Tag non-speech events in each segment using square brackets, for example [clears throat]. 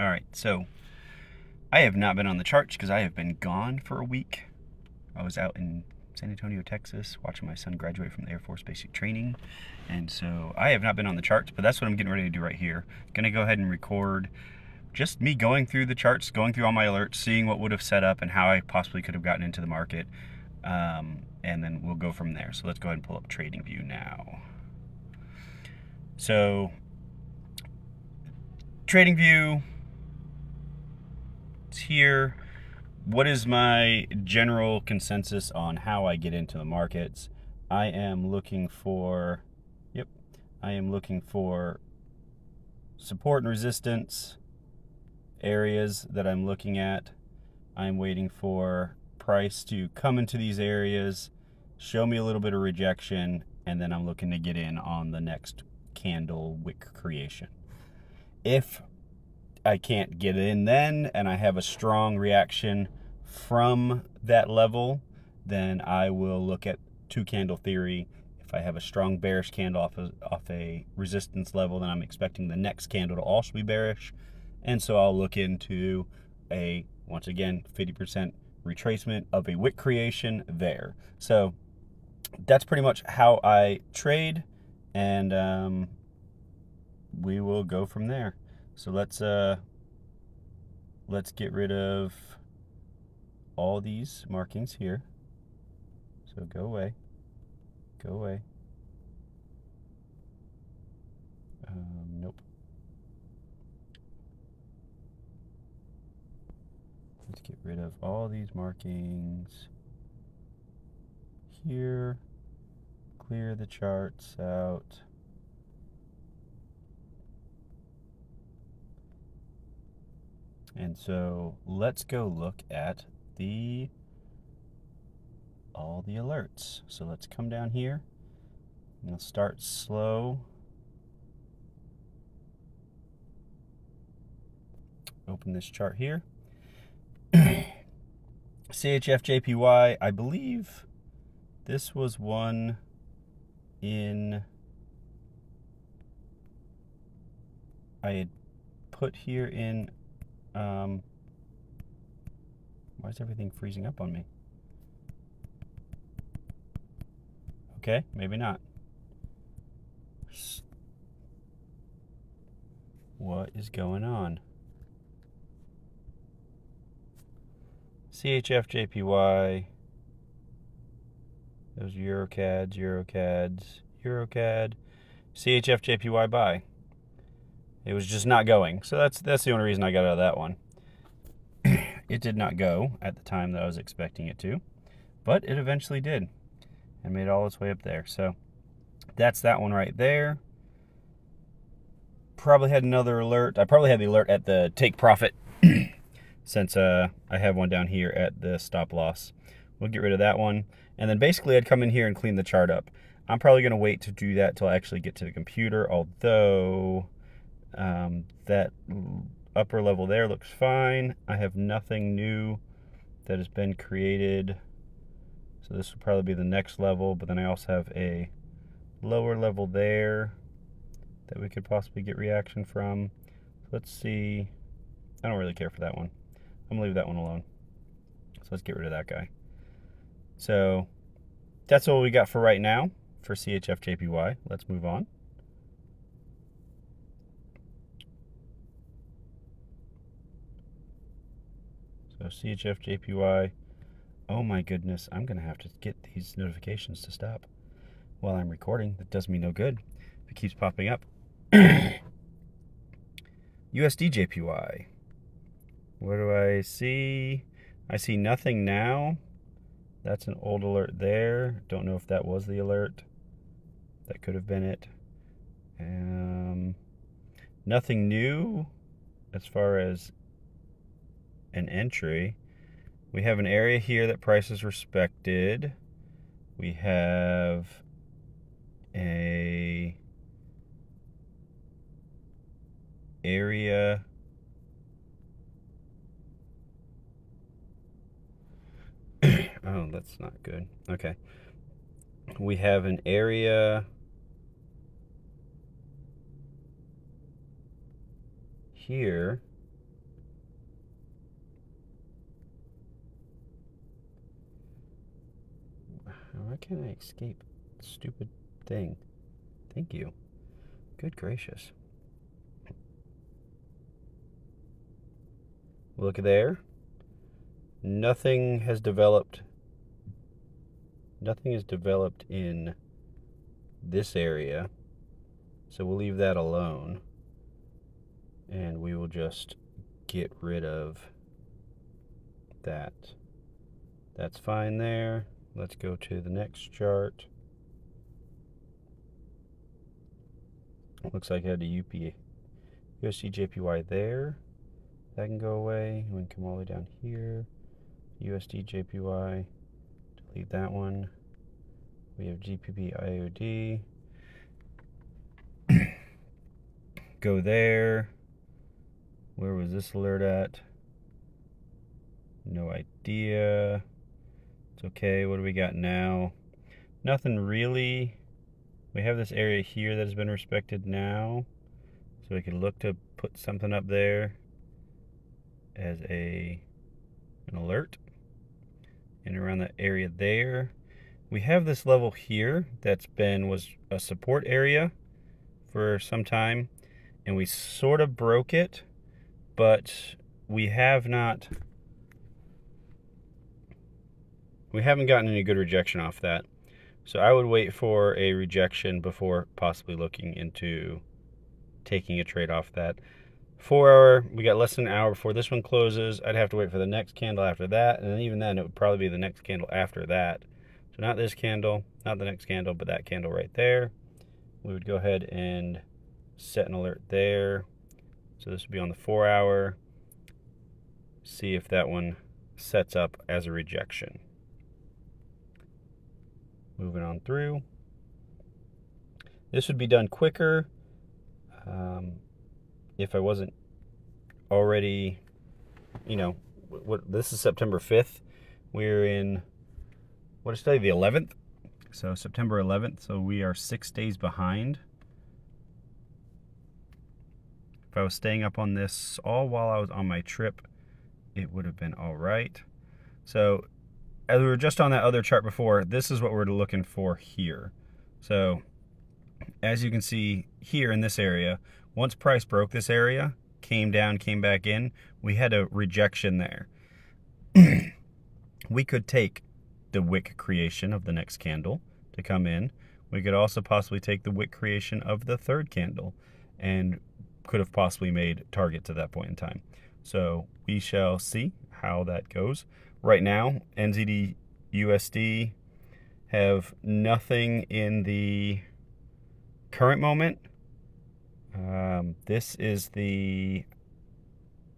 All right, so I have not been on the charts because I have been gone for a week. I was out in San Antonio, Texas, watching my son graduate from the Air Force basic training. And so I have not been on the charts, but that's what I'm getting ready to do right here. Gonna go ahead and record just me going through the charts, going through all my alerts, seeing what would have set up and how I possibly could have gotten into the market. Um, and then we'll go from there. So let's go ahead and pull up Trading View now. So TradingView, it's here. What is my general consensus on how I get into the markets? I am looking for, yep, I am looking for support and resistance areas that I'm looking at. I'm waiting for price to come into these areas, show me a little bit of rejection, and then I'm looking to get in on the next candle wick creation. If I can't get in then and I have a strong reaction from that level, then I will look at two candle theory. If I have a strong bearish candle off a, off a resistance level, then I'm expecting the next candle to also be bearish. And so I'll look into a, once again, 50% retracement of a wick creation there. So that's pretty much how I trade and um, we will go from there. So let's uh, let's get rid of all these markings here. So go away, go away. Um, nope. Let's get rid of all these markings here. Clear the charts out. And so let's go look at the all the alerts. So let's come down here and we'll start slow. Open this chart here. [clears throat] CHF JPY, I believe this was one in I had put here in um, why is everything freezing up on me? Okay, maybe not. What is going on? CHFJPY. Those Eurocads, Eurocads, Eurocad. CHFJPY buy. It was just not going. So that's that's the only reason I got out of that one. [clears throat] it did not go at the time that I was expecting it to, but it eventually did and made all its way up there. So that's that one right there. Probably had another alert. I probably had the alert at the take profit [clears throat] since uh, I have one down here at the stop loss. We'll get rid of that one. And then basically I'd come in here and clean the chart up. I'm probably going to wait to do that till I actually get to the computer, although um, that upper level there looks fine. I have nothing new that has been created. So this will probably be the next level, but then I also have a lower level there that we could possibly get reaction from. let's see. I don't really care for that one. I'm gonna leave that one alone. So let's get rid of that guy. So that's all we got for right now for CHF JPY. Let's move on. So CHF JPY. Oh my goodness, I'm going to have to get these notifications to stop while I'm recording. That does me no good if it keeps popping up. [coughs] USD JPY. What do I see? I see nothing now. That's an old alert there. Don't know if that was the alert. That could have been it. Um, nothing new as far as an entry. We have an area here that price is respected. We have a area [coughs] oh that's not good okay we have an area here can't I escape? Stupid thing. Thank you. Good gracious. Look there. Nothing has developed. Nothing has developed in this area. So we'll leave that alone. And we will just get rid of that. That's fine there. Let's go to the next chart. Looks like I had a UP, USD JPY there. That can go away. We can come all the way down here. USD JPY. Delete that one. We have GBP IOD. [coughs] go there. Where was this alert at? No idea. It's okay. What do we got now? Nothing really. We have this area here that has been respected now. So we can look to put something up there as a an alert. And around that area there. We have this level here that's been was a support area for some time. And we sort of broke it, but we have not we haven't gotten any good rejection off that. So I would wait for a rejection before possibly looking into taking a trade off that. Four hour, we got less than an hour before this one closes. I'd have to wait for the next candle after that. And even then, it would probably be the next candle after that. So not this candle, not the next candle, but that candle right there. We would go ahead and set an alert there. So this would be on the four hour. See if that one sets up as a rejection. Moving on through. This would be done quicker um, if I wasn't already, you know, what this is September 5th. We're in, what is today, the 11th? So September 11th, so we are six days behind. If I was staying up on this all while I was on my trip, it would have been all right. So as we were just on that other chart before, this is what we're looking for here. So as you can see here in this area, once price broke this area, came down, came back in, we had a rejection there. [clears throat] we could take the wick creation of the next candle to come in. We could also possibly take the wick creation of the third candle and could have possibly made targets at that point in time. So we shall see how that goes. Right now, NZD USD have nothing in the current moment. Um, this is the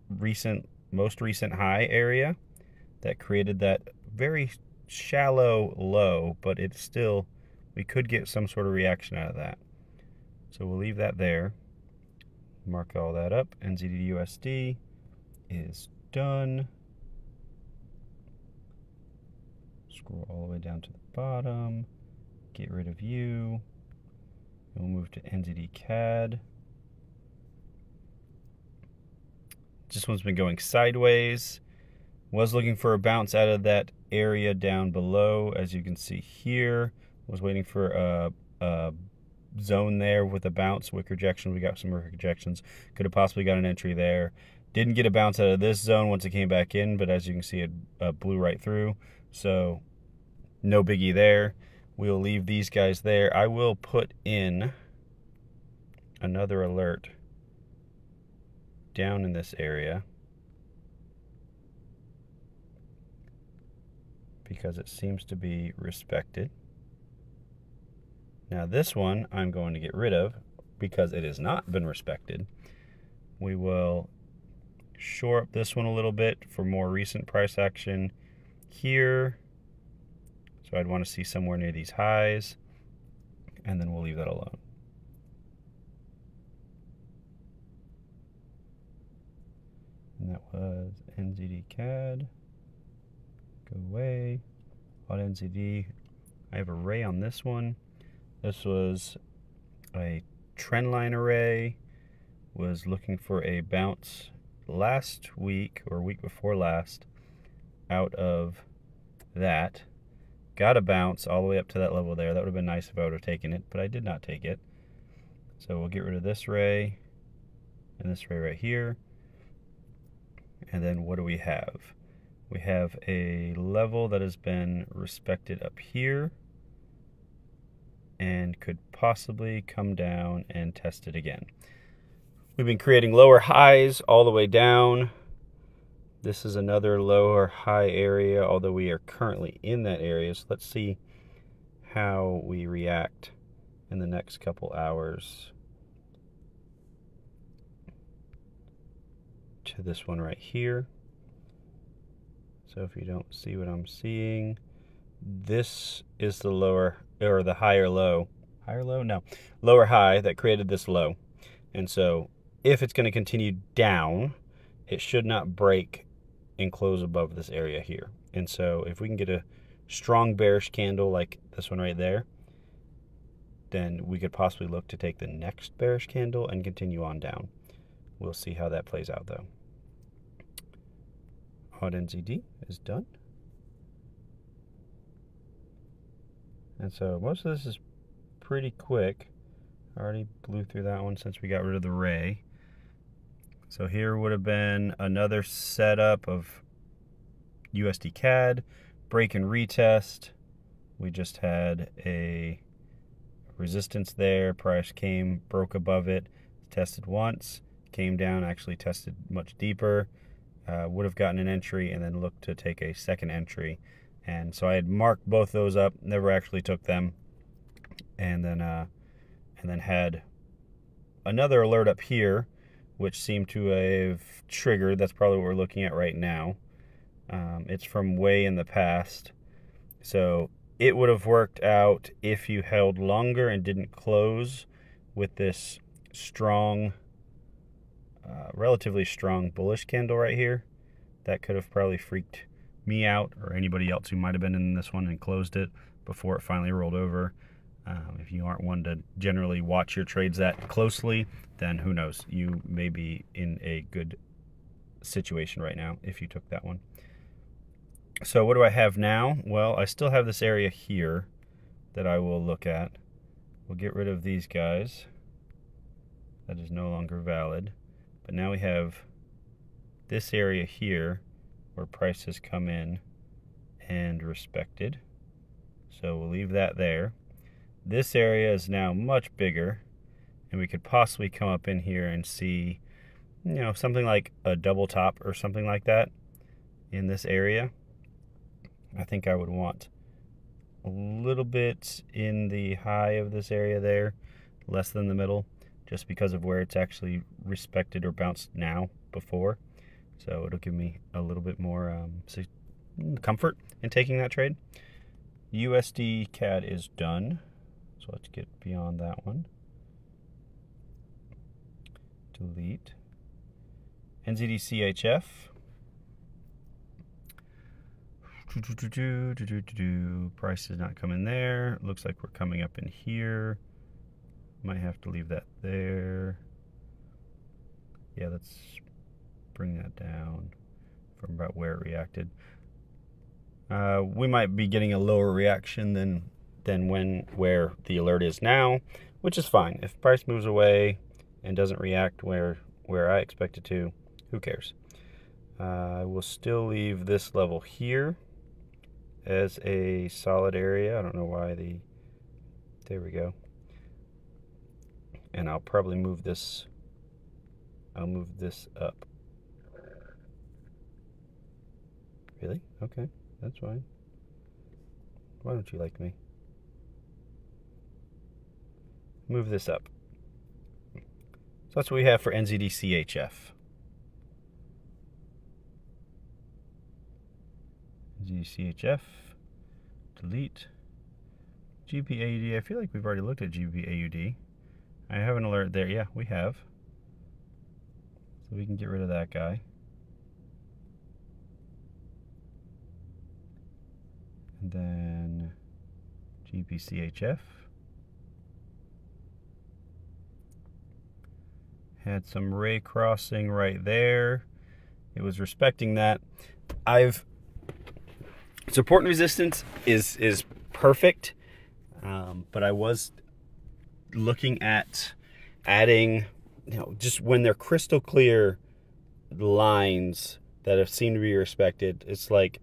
recent, most recent high area that created that very shallow low, but it's still, we could get some sort of reaction out of that. So we'll leave that there. Mark all that up. NZD USD is done. Scroll all the way down to the bottom. Get rid of you. and We'll move to NZD CAD. This one's been going sideways. Was looking for a bounce out of that area down below, as you can see here. Was waiting for a, a zone there with a bounce, wick rejection. We got some wick rejections. Could have possibly got an entry there. Didn't get a bounce out of this zone once it came back in, but as you can see, it uh, blew right through. So no biggie there. We'll leave these guys there. I will put in another alert down in this area because it seems to be respected. Now this one I'm going to get rid of because it has not been respected. We will shore up this one a little bit for more recent price action here. So I'd want to see somewhere near these highs, and then we'll leave that alone. And that was NZD CAD. Go away. On NZD, I have a ray on this one. This was a trendline array. Was looking for a bounce last week or week before last out of that got a bounce all the way up to that level there. That would have been nice if I would have taken it, but I did not take it. So we'll get rid of this ray and this ray right here. And then what do we have? We have a level that has been respected up here and could possibly come down and test it again. We've been creating lower highs all the way down. This is another lower high area, although we are currently in that area. So let's see how we react in the next couple hours to this one right here. So if you don't see what I'm seeing, this is the lower or the higher low. Higher low? No. Lower high that created this low. And so if it's going to continue down, it should not break and close above this area here. And so if we can get a strong bearish candle like this one right there, then we could possibly look to take the next bearish candle and continue on down. We'll see how that plays out though. Hot NZD is done. And so most of this is pretty quick. I already blew through that one since we got rid of the ray. So here would have been another setup of USD CAD, break and retest. We just had a resistance there. Price came, broke above it, tested once, came down, actually tested much deeper. Uh, would have gotten an entry and then looked to take a second entry. And so I had marked both those up, never actually took them. And then, uh, and then had another alert up here which seem to have triggered. That's probably what we're looking at right now. Um, it's from way in the past. So it would have worked out if you held longer and didn't close with this strong, uh, relatively strong bullish candle right here. That could have probably freaked me out or anybody else who might have been in this one and closed it before it finally rolled over. Um, if you aren't one to generally watch your trades that closely, then who knows? You may be in a good situation right now if you took that one. So what do I have now? Well, I still have this area here that I will look at. We'll get rid of these guys. That is no longer valid. But now we have this area here where prices come in and respected. So we'll leave that there. This area is now much bigger and we could possibly come up in here and see, you know, something like a double top or something like that in this area. I think I would want a little bit in the high of this area there, less than the middle, just because of where it's actually respected or bounced now before. So it'll give me a little bit more um, comfort in taking that trade. USD CAD is done. So let's get beyond that one. Delete. NZD CHF. Price is not coming there. Looks like we're coming up in here. Might have to leave that there. Yeah, let's bring that down from about where it reacted. Uh, we might be getting a lower reaction than than when where the alert is now, which is fine. If price moves away and doesn't react where where I expect it to, who cares? Uh, I will still leave this level here as a solid area. I don't know why the there we go. And I'll probably move this I'll move this up. Really? Okay, that's fine. Why don't you like me? Move this up. So that's what we have for NZDCHF. NZDCHF, delete. GPAUD, I feel like we've already looked at GPAUD. I have an alert there. Yeah, we have. So we can get rid of that guy. And then GBCHF. Had some ray crossing right there. It was respecting that. I've support and resistance is is perfect, um, but I was looking at adding, you know, just when they're crystal clear lines that have seemed to be respected, it's like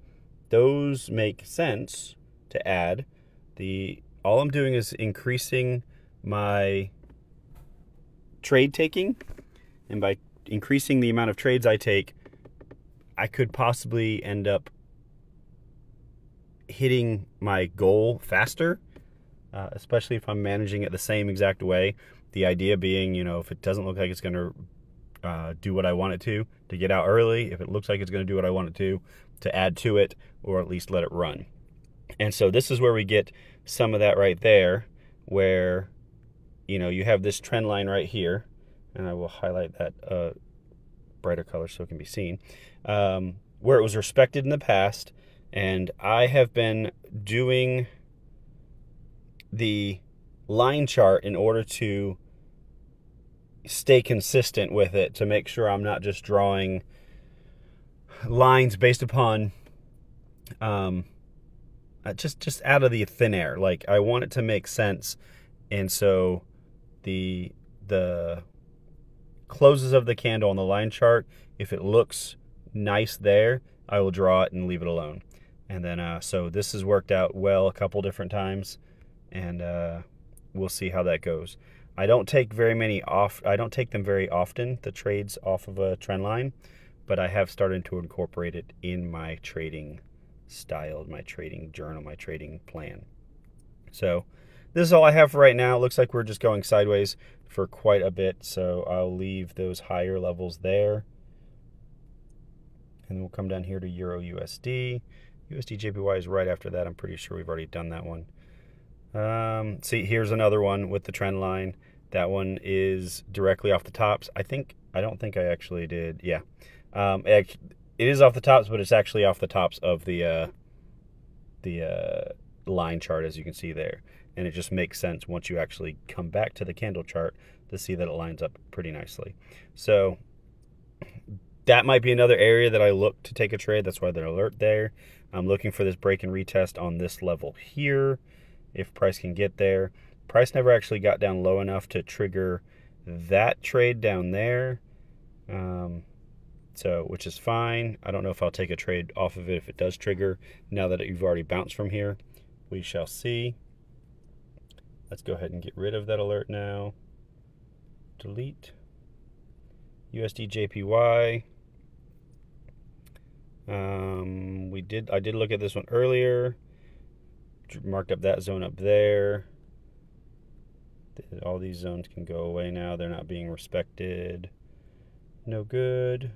those make sense to add. The all I'm doing is increasing my trade taking, and by increasing the amount of trades I take, I could possibly end up hitting my goal faster, uh, especially if I'm managing it the same exact way. The idea being, you know, if it doesn't look like it's going to uh, do what I want it to, to get out early. If it looks like it's going to do what I want it to, to add to it, or at least let it run. And so this is where we get some of that right there, where, you know, you have this trend line right here, and I will highlight that uh, brighter color so it can be seen, um, where it was respected in the past, and I have been doing the line chart in order to stay consistent with it to make sure I'm not just drawing lines based upon um, uh, just just out of the thin air. Like I want it to make sense, and so the the closes of the candle on the line chart, if it looks nice there, I will draw it and leave it alone. And then, uh, so this has worked out well a couple different times, and uh, we'll see how that goes. I don't take very many off. I don't take them very often. The trades off of a trend line, but I have started to incorporate it in my trading style, my trading journal, my trading plan. So this is all I have for right now. It looks like we're just going sideways for quite a bit, so I'll leave those higher levels there. And we'll come down here to Euro USD. USD JPY is right after that. I'm pretty sure we've already done that one. Um, see, here's another one with the trend line. That one is directly off the tops. I think, I don't think I actually did. Yeah. Um, it, is off the tops, but it's actually off the tops of the, uh, the uh, line chart, as you can see there. And it just makes sense once you actually come back to the candle chart to see that it lines up pretty nicely. So that might be another area that I look to take a trade. That's why they're alert there. I'm looking for this break and retest on this level here, if price can get there. Price never actually got down low enough to trigger that trade down there. Um, so, which is fine. I don't know if I'll take a trade off of it if it does trigger now that you've already bounced from here. We shall see. Let's go ahead and get rid of that alert now. Delete. USD JPY. Um, we did. I did look at this one earlier. Marked up that zone up there. All these zones can go away now. They're not being respected. No good.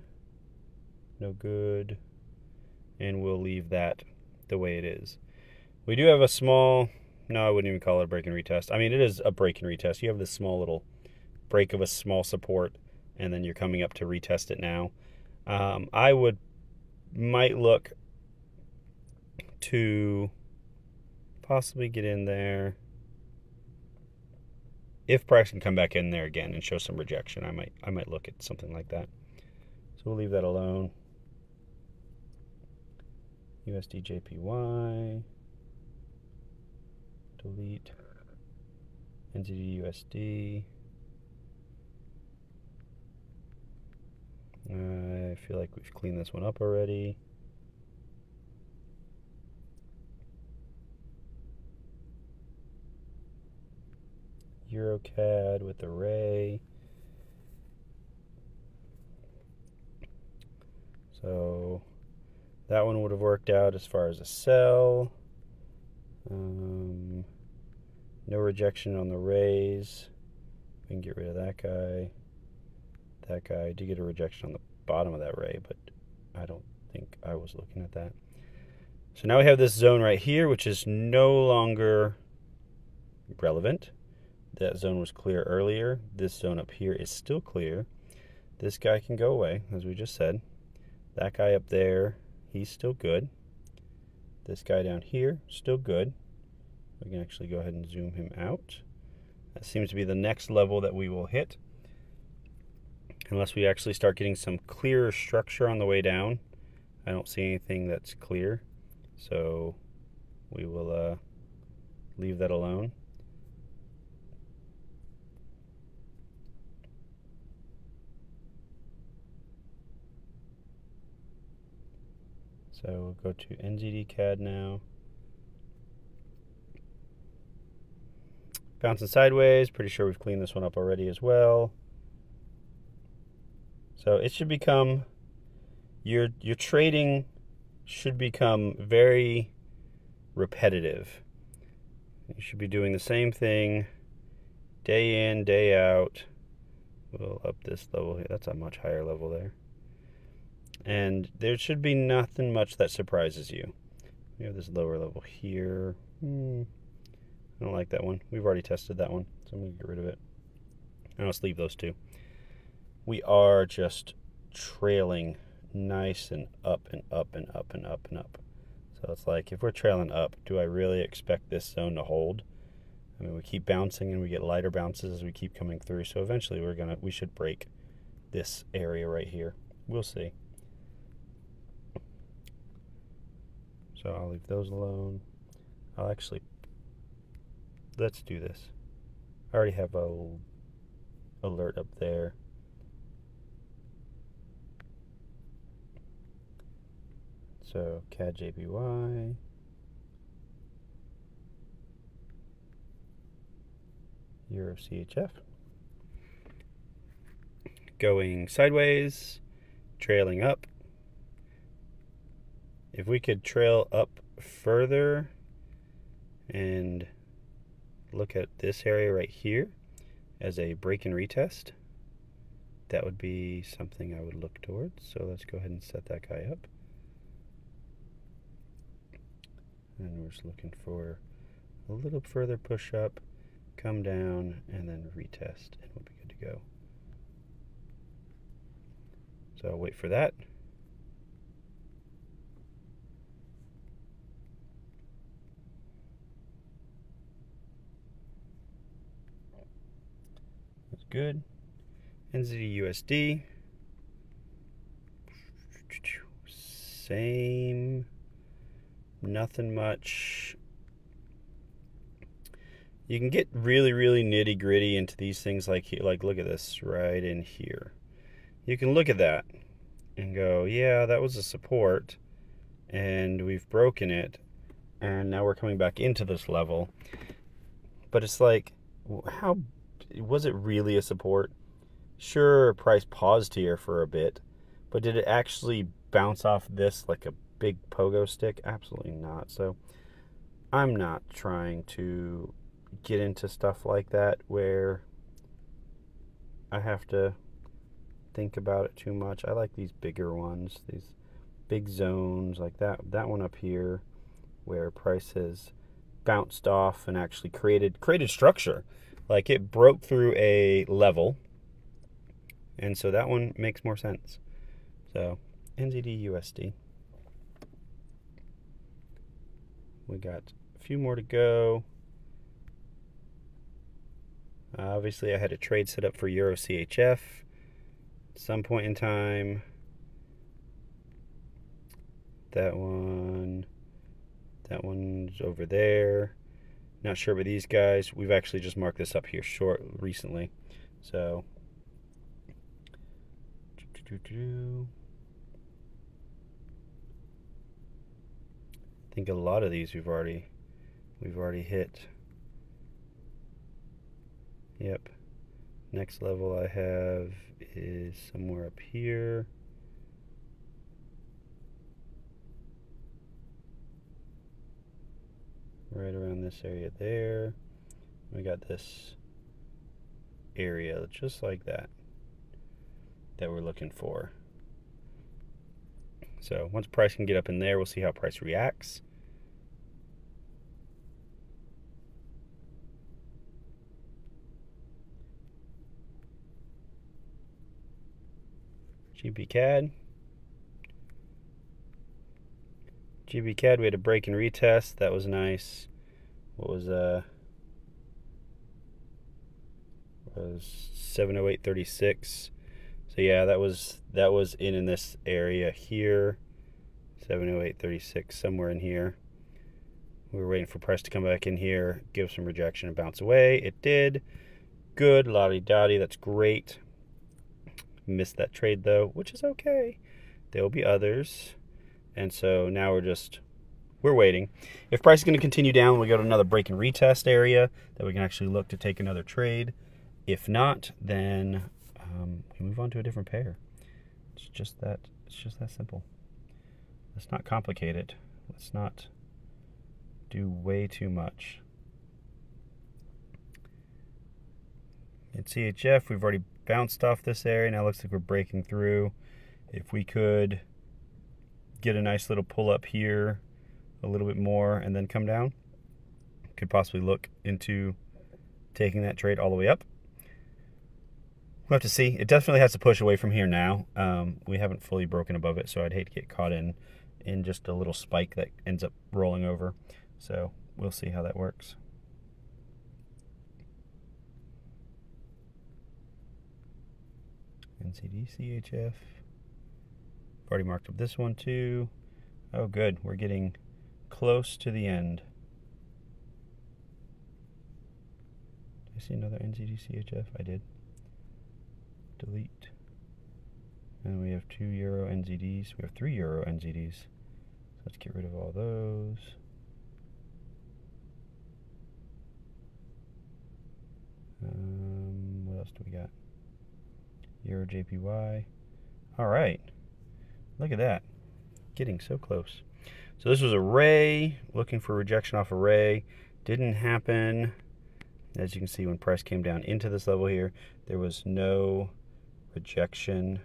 No good. And we'll leave that the way it is. We do have a small. No, I wouldn't even call it a break and retest. I mean, it is a break and retest. You have this small little break of a small support, and then you're coming up to retest it now. Um, I would might look to possibly get in there. If price can come back in there again and show some rejection, I might I might look at something like that. So we'll leave that alone. USD JPY. Delete. NZD USD. I feel like we've cleaned this one up already. EuroCAD with array. So that one would have worked out as far as a sell. Um, no rejection on the raise. We can get rid of that guy that guy. I did get a rejection on the bottom of that ray, but I don't think I was looking at that. So now we have this zone right here, which is no longer relevant. That zone was clear earlier. This zone up here is still clear. This guy can go away, as we just said. That guy up there, he's still good. This guy down here, still good. We can actually go ahead and zoom him out. That seems to be the next level that we will hit unless we actually start getting some clearer structure on the way down. I don't see anything that's clear. So we will uh, leave that alone. So we'll go to NZD CAD now. Bouncing sideways, pretty sure we've cleaned this one up already as well. So it should become your your trading should become very repetitive. You should be doing the same thing day in, day out. We'll up this level here. That's a much higher level there. And there should be nothing much that surprises you. We have this lower level here. Hmm. I don't like that one. We've already tested that one, so I'm going to get rid of it. And I'll leave those two. We are just trailing nice and up and up and up and up and up. So it's like if we're trailing up, do I really expect this zone to hold? I mean, we keep bouncing and we get lighter bounces as we keep coming through. So eventually we're going to we should break this area right here. We'll see. So I'll leave those alone. I'll actually let's do this. I already have a alert up there. So CAD JPY. Euro CHF. Going sideways, trailing up. If we could trail up further and look at this area right here as a break and retest, that would be something I would look towards. So let's go ahead and set that guy up. and we're just looking for a little further push up, come down, and then retest, and we'll be good to go. So I'll wait for that. Good. NZD USD. Same Nothing much. You can get really, really nitty gritty into these things like here. like look at this right in here. You can look at that and go, yeah, that was a support, and we've broken it, and now we're coming back into this level. But it's like, how was it really a support? Sure, price paused here for a bit, but did it actually bounce off this like a big pogo stick? Absolutely not. So I'm not trying to get into stuff like that where I have to think about it too much. I like these bigger ones, these big zones like that that one up here where price has bounced off and actually created created structure. Like it broke through a level. And so that one makes more sense. So NZD USD. We got a few more to go. Obviously, I had a trade set up for Euro CHF some point in time. That one, that one's over there. Not sure about these guys. We've actually just marked this up here short recently. So, I think a lot of these we've already we've already hit. Yep. Next level I have is somewhere up here. Right around this area there. We got this area just like that that we're looking for. So once price can get up in there, we'll see how price reacts. GBCAD. GBCAD, we had a break and retest. That was nice. What was uh was 708.36. So yeah, that was that was in in this area here. 708.36, somewhere in here. We were waiting for price to come back in here, give some rejection and bounce away. It did. Good, lottie dotty, that's great. Missed that trade though, which is okay. There will be others. And so now we're just we're waiting. If price is going to continue down, we go to another break and retest area that we can actually look to take another trade. If not, then um, we move on to a different pair. It's just that. It's just that simple. Let's not complicate it. Let's not do way too much. In CHF, we've already bounced off this area. Now it looks like we're breaking through. If we could get a nice little pull up here, a little bit more, and then come down, could possibly look into taking that trade all the way up. We'll have to see. It definitely has to push away from here now. Um, we haven't fully broken above it, so I'd hate to get caught in in just a little spike that ends up rolling over. So we'll see how that works. NZD CHF. Already marked up this one too. Oh, good. We're getting close to the end. Did I see another NZD CHF? I did. Delete. And we have two Euro NZDs. We have three Euro NZDs. So let's get rid of all those. Um, what else do we got? Euro JPY. All right. Look at that. Getting so close. So this was a ray, looking for rejection off a ray. Didn't happen. As you can see, when price came down into this level here, there was no rejection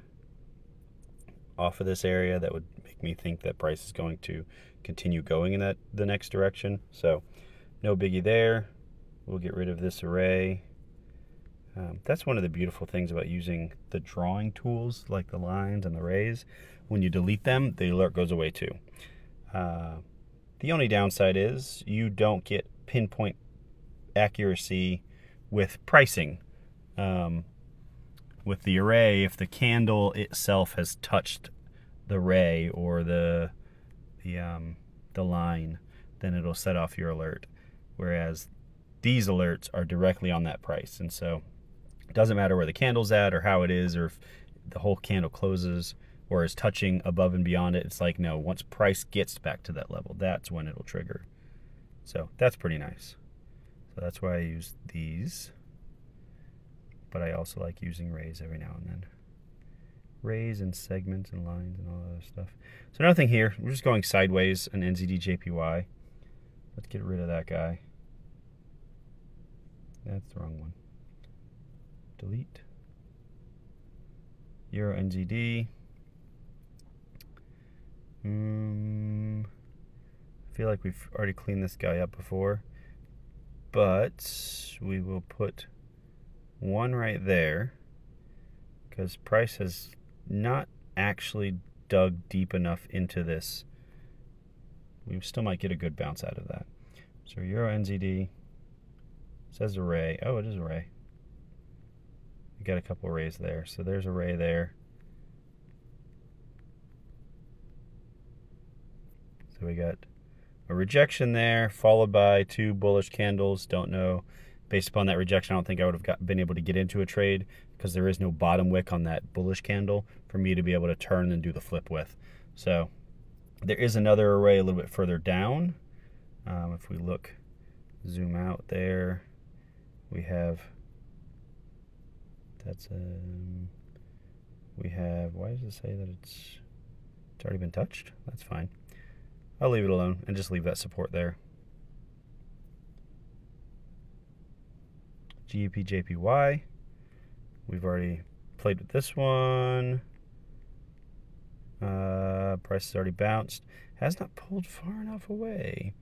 off of this area that would make me think that price is going to continue going in that the next direction. So no biggie there. We'll get rid of this array. Um, that's one of the beautiful things about using the drawing tools like the lines and the rays. When you delete them, the alert goes away too. Uh, the only downside is you don't get pinpoint accuracy with pricing. Um, with the array, if the candle itself has touched the ray or the the um, the line, then it'll set off your alert. Whereas these alerts are directly on that price, and so it doesn't matter where the candle's at or how it is, or if the whole candle closes or is touching above and beyond it. It's like no, once price gets back to that level, that's when it'll trigger. So that's pretty nice. So that's why I use these but I also like using rays every now and then. Rays and segments and lines and all that other stuff. So nothing here. We're just going sideways an NZD JPY. Let's get rid of that guy. That's the wrong one. Delete. Euro NZD. Mm, I feel like we've already cleaned this guy up before. But we will put one right there because price has not actually dug deep enough into this. We still might get a good bounce out of that. So Euro NZD says array. Oh, it is array. We got a couple arrays there. So there's array there. So we got a rejection there, followed by two bullish candles. Don't know based upon that rejection, I don't think I would have got, been able to get into a trade because there is no bottom wick on that bullish candle for me to be able to turn and do the flip with. So there is another array a little bit further down. Um, if we look, zoom out there, we have, that's, um, we have, why does it say that it's, it's already been touched? That's fine. I'll leave it alone and just leave that support there. GBP JPY. We've already played with this one. Uh, price has already bounced. Has not pulled far enough away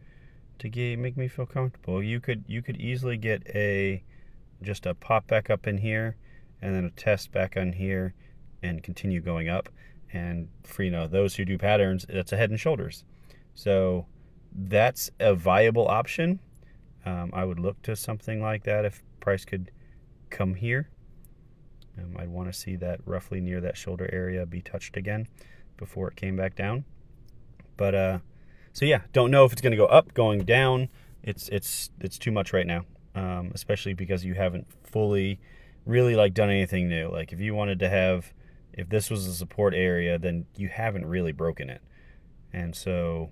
to get, make me feel comfortable. You could you could easily get a just a pop back up in here and then a test back on here and continue going up. And for you know those who do patterns, that's a head and shoulders. So that's a viable option. Um, I would look to something like that if price could come here. Um, I'd want to see that roughly near that shoulder area be touched again before it came back down. But uh, so yeah, don't know if it's going to go up, going down. It's it's it's too much right now, um, especially because you haven't fully really like done anything new. Like if you wanted to have, if this was a support area, then you haven't really broken it, and so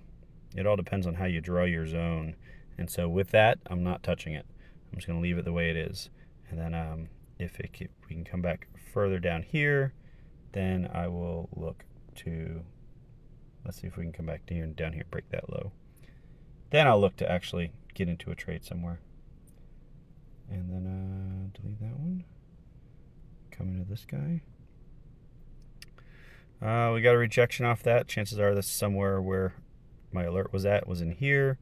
it all depends on how you draw your zone. And so with that, I'm not touching it. I'm just going to leave it the way it is. And then um, if, it we can come back further down here, then I will look to, let's see if we can come back down, down here, break that low. Then I'll look to actually get into a trade somewhere. And then uh, delete that one. Come into this guy. Uh, we got a rejection off that. Chances are this is somewhere where my alert was at, was in here.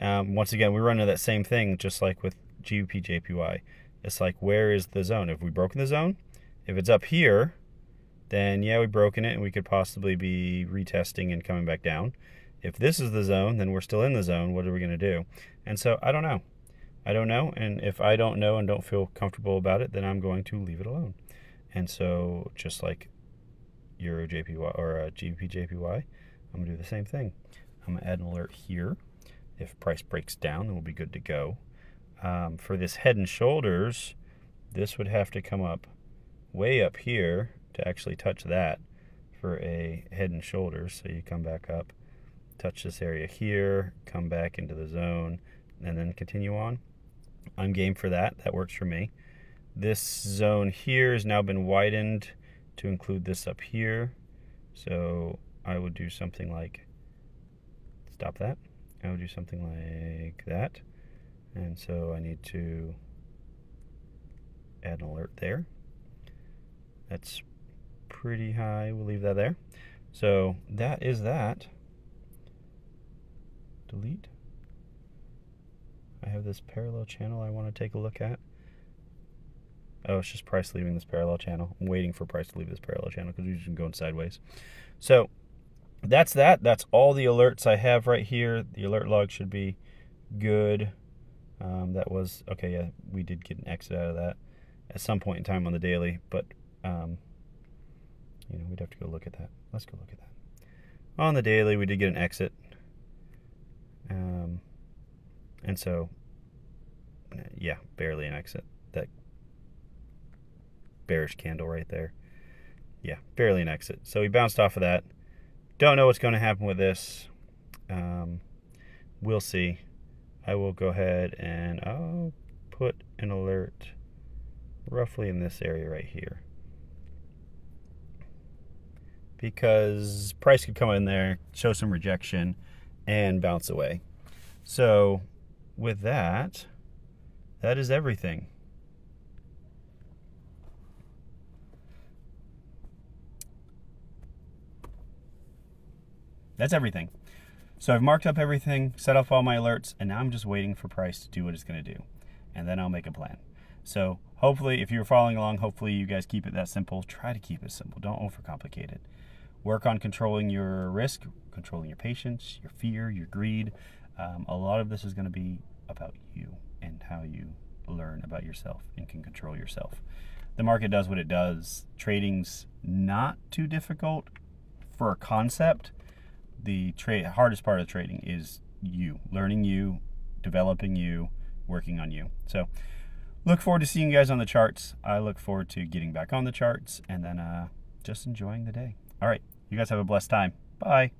Um, once again, we run into that same thing, just like with GBP JPY. It's like, where is the zone? Have we broken the zone? If it's up here, then yeah, we've broken it and we could possibly be retesting and coming back down. If this is the zone, then we're still in the zone. What are we going to do? And so I don't know. I don't know. And if I don't know and don't feel comfortable about it, then I'm going to leave it alone. And so just like Euro JPY or uh, GBP JPY, I'm going to do the same thing. I'm going to add an alert here. If price breaks down, then we'll be good to go. Um, for this head and shoulders, this would have to come up way up here to actually touch that for a head and shoulders. So you come back up, touch this area here, come back into the zone, and then continue on. I'm game for that. That works for me. This zone here has now been widened to include this up here. So I would do something like, stop that. I would do something like that. And so I need to add an alert there. That's pretty high. We'll leave that there. So that is that. Delete. I have this parallel channel I want to take a look at. Oh, it's just price leaving this parallel channel. I'm waiting for price to leave this parallel channel because we've been going sideways. So that's that. That's all the alerts I have right here. The alert log should be good. Um, that was, okay, yeah, we did get an exit out of that at some point in time on the daily, but, um, you know, we'd have to go look at that. Let's go look at that. On the daily, we did get an exit. Um, and so, yeah, barely an exit. That bearish candle right there. Yeah, barely an exit. So we bounced off of that. Don't know what's going to happen with this. Um, we'll see. I will go ahead and I'll put an alert roughly in this area right here. Because price could come in there, show some rejection, and bounce away. So with that, that is everything. That's everything. So I've marked up everything, set off all my alerts, and now I'm just waiting for price to do what it's to do. And then I'll make a plan. So hopefully, if you're following along, hopefully you guys keep it that simple. Try to keep it simple. Don't overcomplicate it. Work on controlling your risk, controlling your patience, your fear, your greed. Um, a lot of this is to be about you and how you learn about yourself and can control yourself. The market does what it does. Trading's not too difficult for a concept the trade hardest part of trading is you learning you developing you working on you. So look forward to seeing you guys on the charts. I look forward to getting back on the charts and then uh, just enjoying the day. All right. You guys have a blessed time. Bye